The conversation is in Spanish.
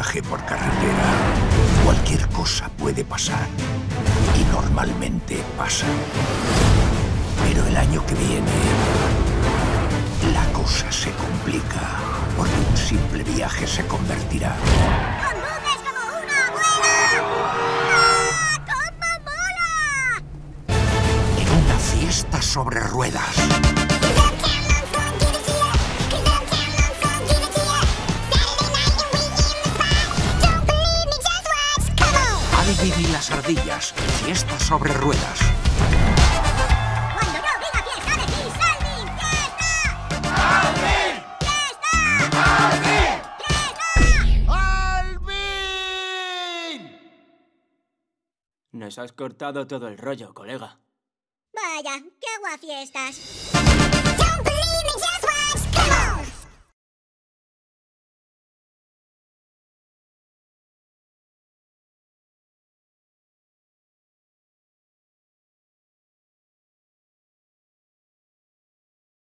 viaje por carretera, cualquier cosa puede pasar. Y normalmente pasa. Pero el año que viene, la cosa se complica. Porque un simple viaje se convertirá ¡Conduces como Y las ardillas, fiesta sobre ruedas. Cuando yo diga fiesta, decís Alvin, fiesta. ¡Alvin! ¡Fiesta! Nos has cortado todo el rollo, colega. Vaya, qué aguafiestas.